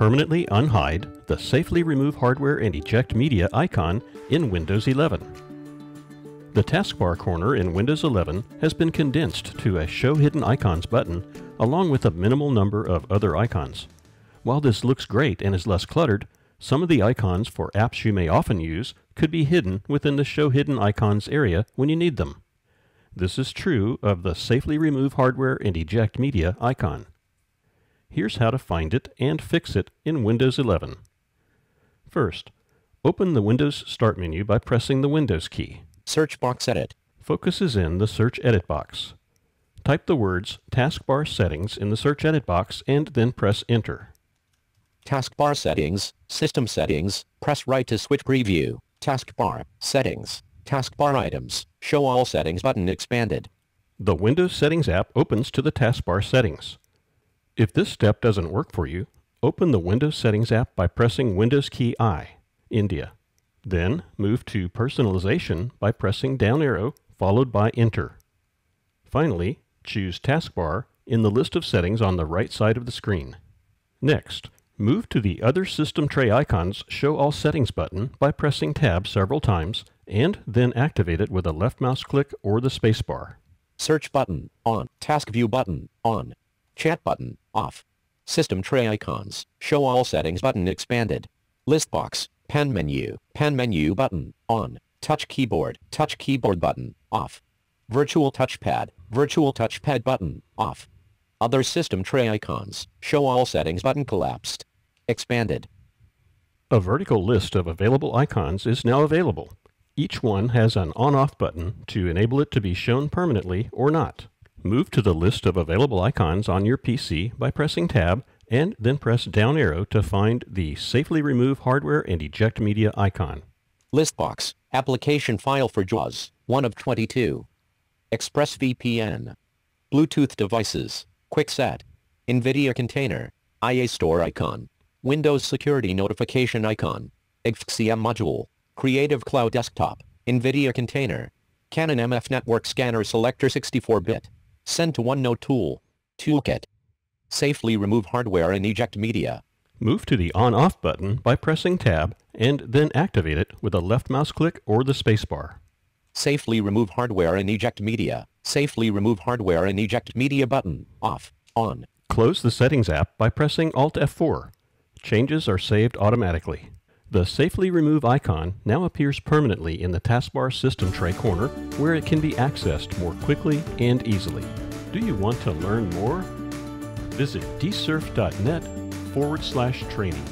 Permanently unhide the Safely Remove Hardware and Eject Media icon in Windows 11. The taskbar corner in Windows 11 has been condensed to a Show Hidden Icons button along with a minimal number of other icons. While this looks great and is less cluttered, some of the icons for apps you may often use could be hidden within the Show Hidden Icons area when you need them. This is true of the Safely Remove Hardware and Eject Media icon. Here's how to find it and fix it in Windows 11. First, open the Windows Start menu by pressing the Windows key. Search box edit. Focus is in the Search Edit box. Type the words Taskbar Settings in the Search Edit box and then press Enter. Taskbar settings, system settings, press right to switch preview, taskbar, settings, taskbar items, show all settings button expanded. The Windows Settings app opens to the taskbar settings. If this step doesn't work for you, open the Windows Settings app by pressing Windows key I, India. Then move to Personalization by pressing down arrow followed by Enter. Finally, choose Taskbar in the list of settings on the right side of the screen. Next, move to the Other System Tray Icons Show All Settings button by pressing Tab several times and then activate it with a left mouse click or the spacebar. Search button, on. Task view button, on. Chat button, off. System tray icons, show all settings button expanded. List box, pen menu, pen menu button, on. Touch keyboard, touch keyboard button, off. Virtual touchpad, virtual touchpad button, off. Other system tray icons, show all settings button collapsed. Expanded. A vertical list of available icons is now available. Each one has an on-off button to enable it to be shown permanently or not. Move to the list of available icons on your PC by pressing Tab and then press down arrow to find the Safely Remove Hardware and Eject Media icon. List box, application file for JAWS, 1 of 22. ExpressVPN. Bluetooth devices, QuickSet. NVIDIA container, IA store icon. Windows security notification icon. XCM module. Creative Cloud desktop. NVIDIA container. Canon MF network scanner selector 64-bit. Send to OneNote tool. Toolkit. Safely remove hardware and eject media. Move to the On-Off button by pressing Tab and then activate it with a left mouse click or the spacebar. Safely remove hardware and eject media. Safely remove hardware and eject media button. Off. On. Close the Settings app by pressing Alt F4. Changes are saved automatically. The Safely Remove icon now appears permanently in the taskbar system tray corner where it can be accessed more quickly and easily. Do you want to learn more? Visit dsurf.net forward slash training.